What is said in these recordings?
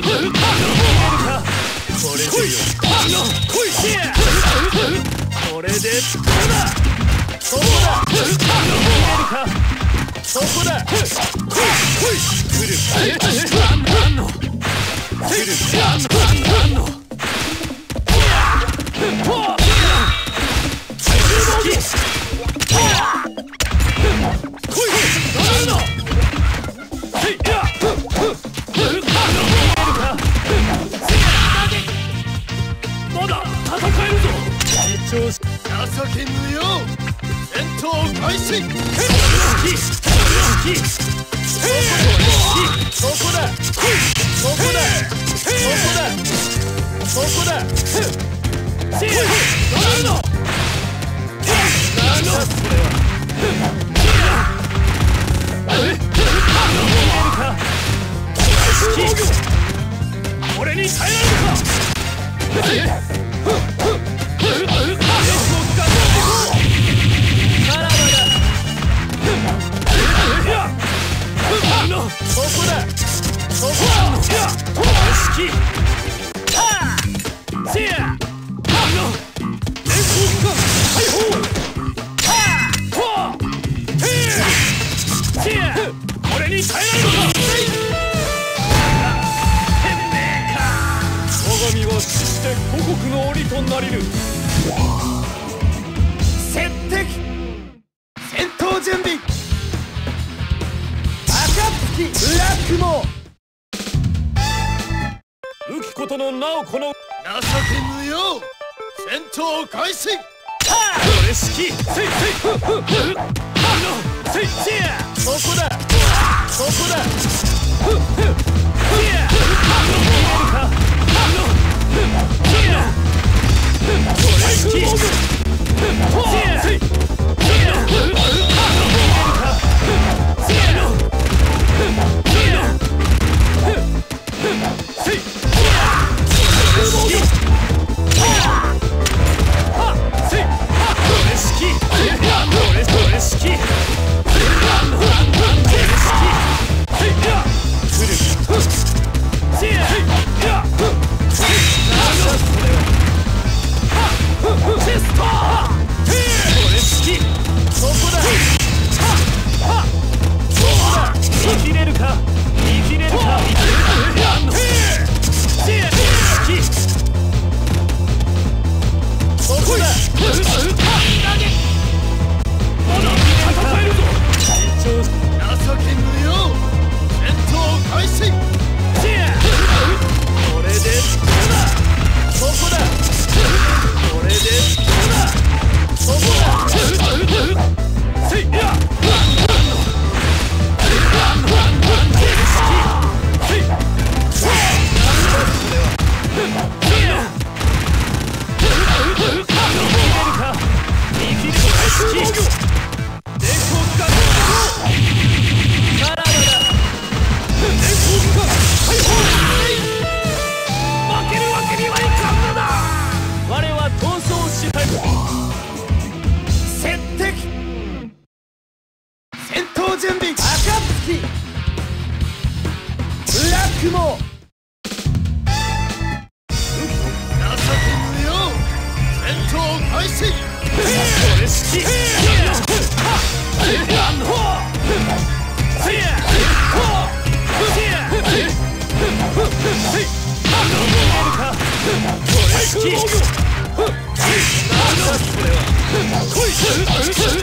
こいでどうだそうだ逃げるかそこだいこ俺に耐えられるかして五国の鬼となりぬなおこの情け無用戦闘開始。式せいせいふふふあのせいせいここだ。ここだ。ふふあの見るかあのい式せいせいあの見るかせいのせい準備暁ブラックも。開始。それ。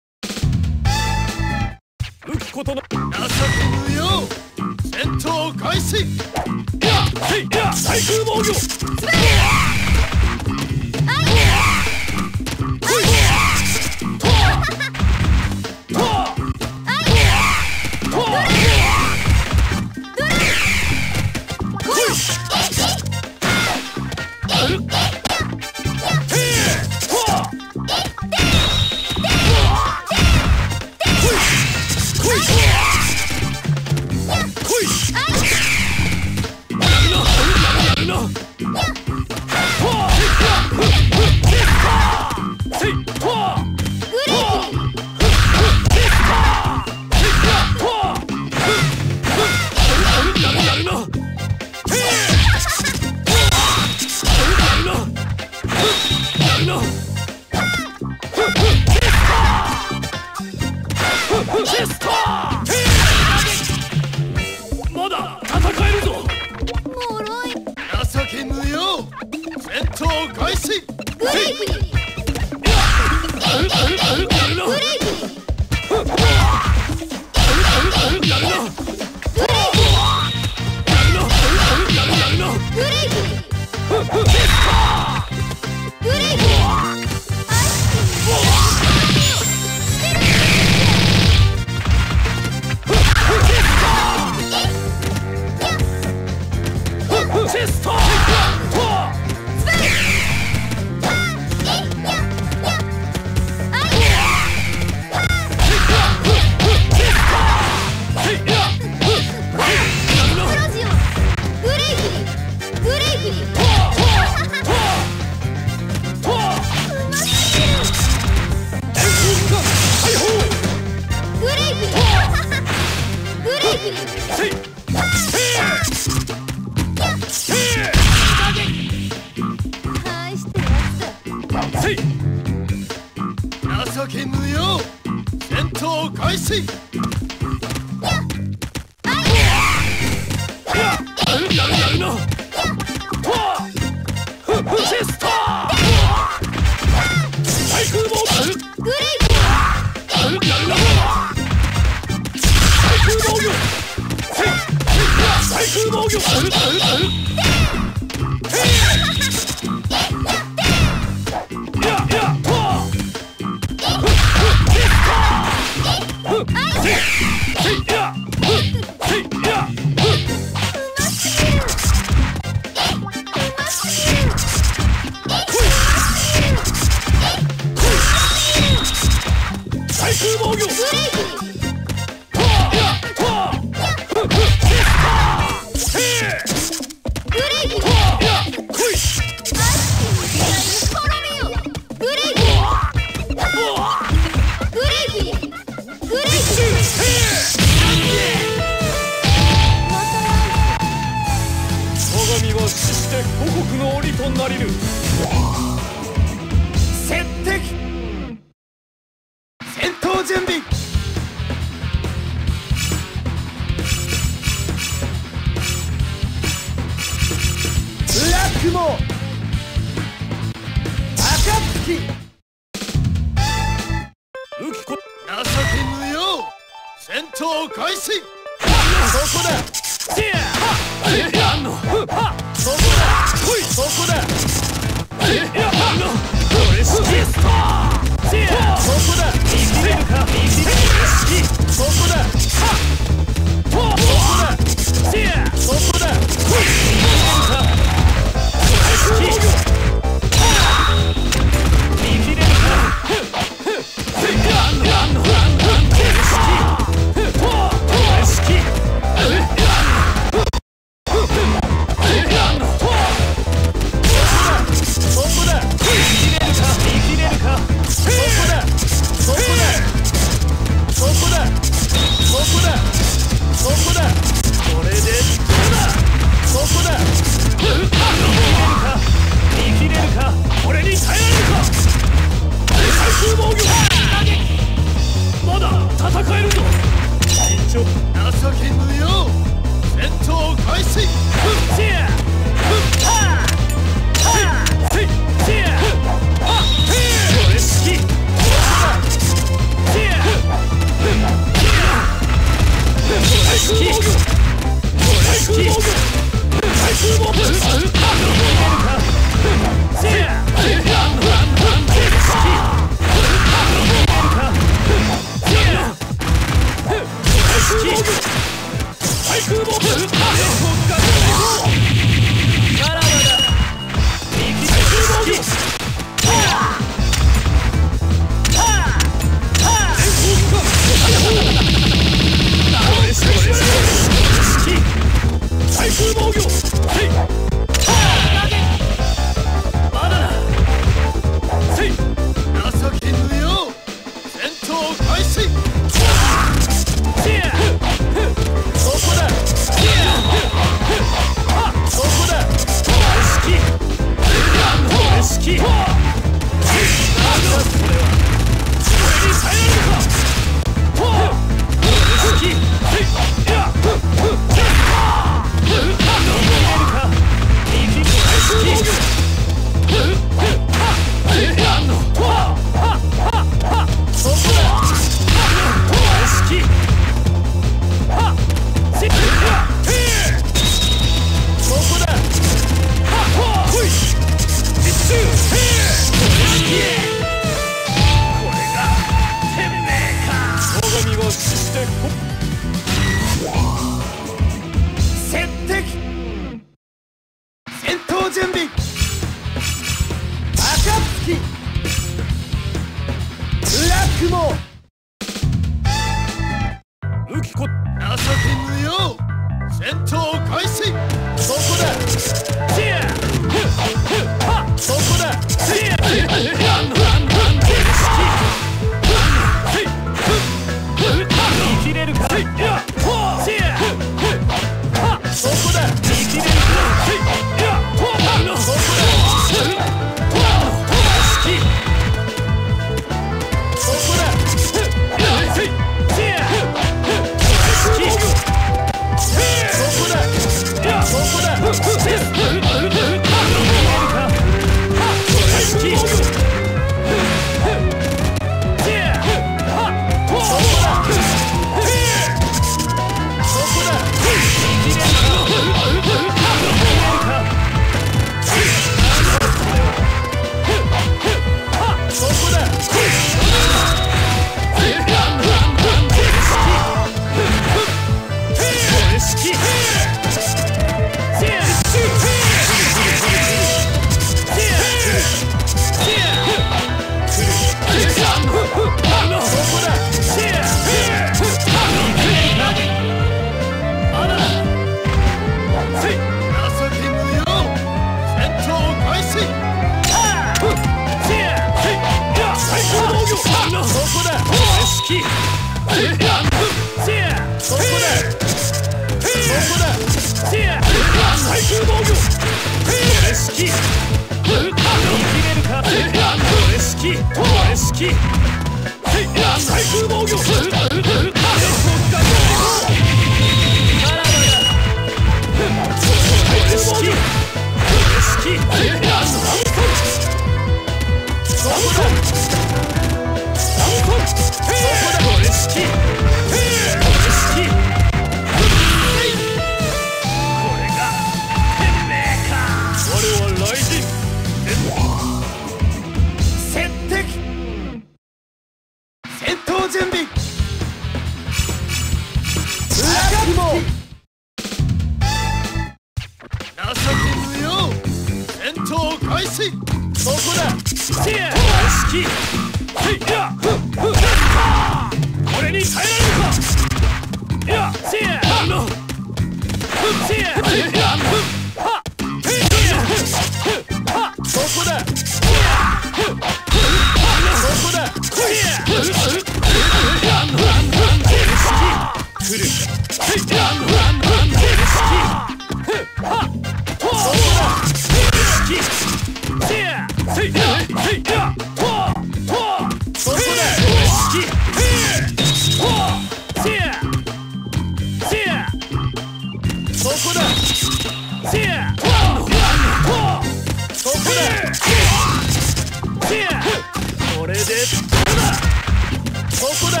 こだ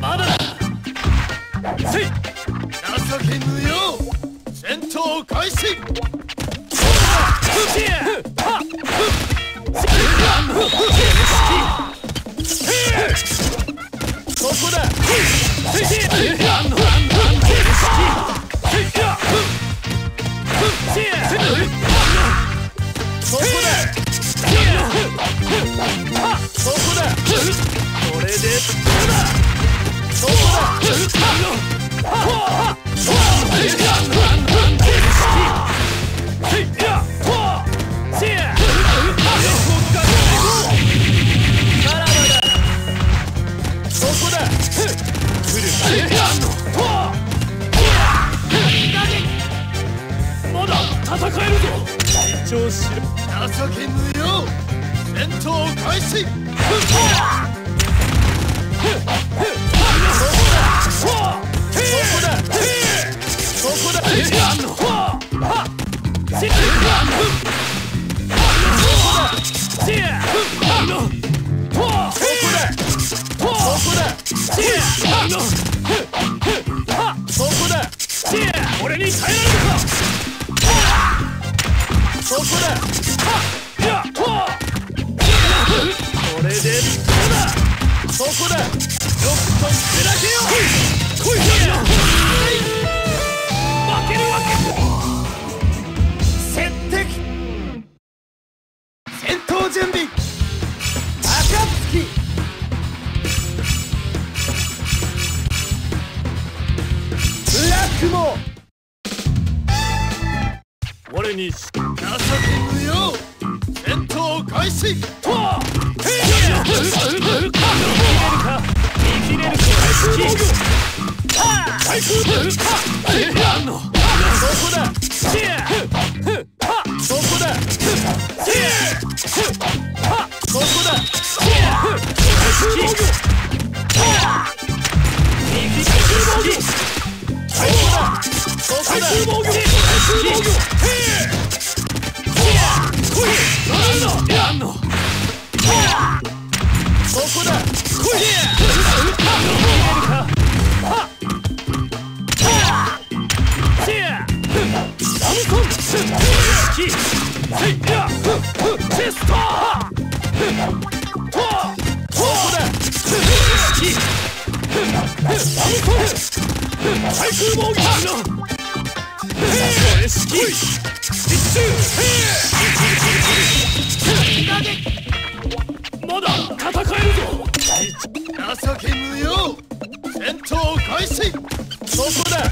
まだせい情け戦闘開始。こだ戦えるぞ情け戦闘開始。俺に耐えられるかそこだ。まだ戦えるぞ情け無用戦闘開始そこだ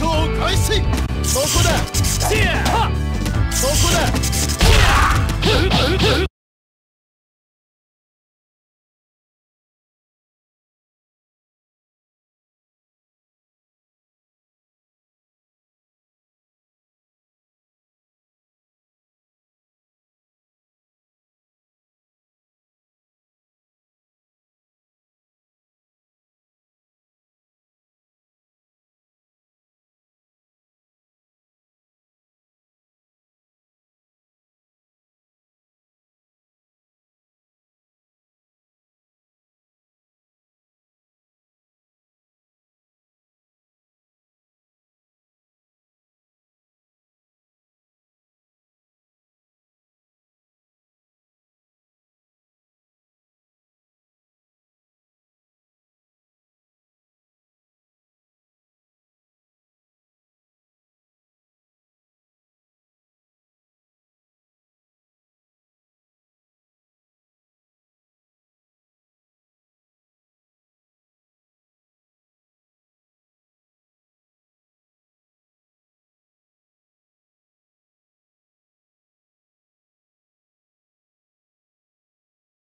長開始そこだそこだ